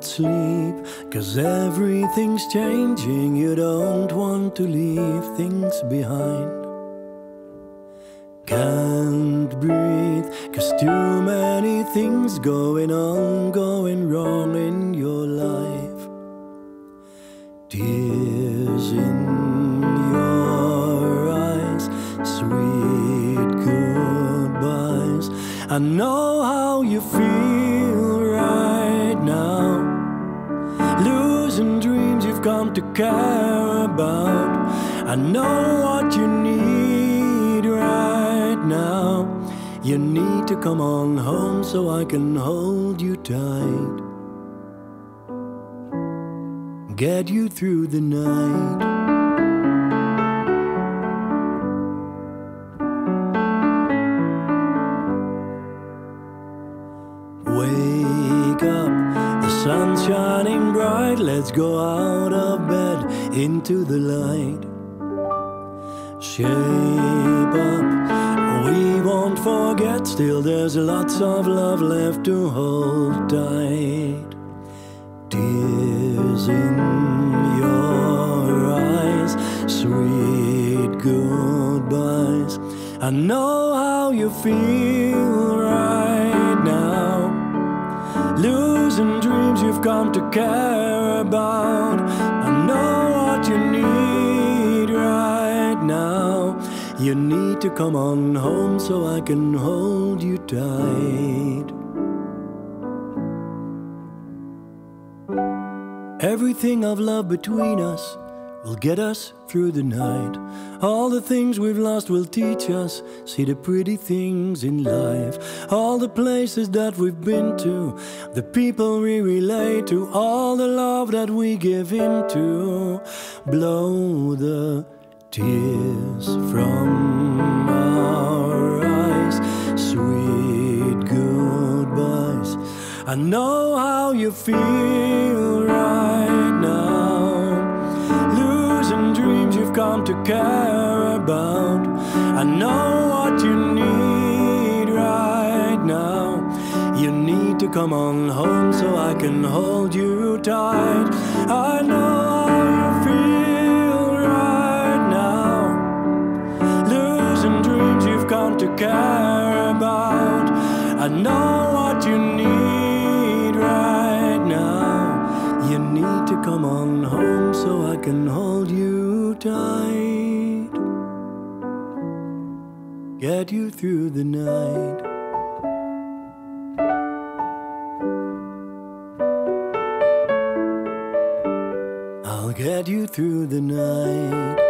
Cause everything's changing, you don't want to leave things behind. Can't breathe, cause too many things going on, going wrong in your life. Tears in your eyes, sweet goodbyes. I know how you feel to care about. I know what you need right now. You need to come on home so I can hold you tight. Get you through the night. Let's go out of bed into the light. Shape up, we won't forget. Still, there's lots of love left to hold tight. Tears in your eyes, sweet goodbyes. I know how you feel right. Losing dreams you've come to care about. I know what you need right now. You need to come on home so I can hold you tight. Everything of love between us will get us through the night. All the things we've lost will teach us. See the pretty things in life. All the places that we've been to. The people we relate to. All the love that we give into. Blow the tears from our eyes. Sweet goodbyes. I know how you feel right dreams to care about. I know what you need right now. You need to come on home so I can hold you tight. I know how you feel right now. Losing dreams you've come to care about. I know what you need right now. You need to come on home so I can hold you Get you through the night. I'll get you through the night.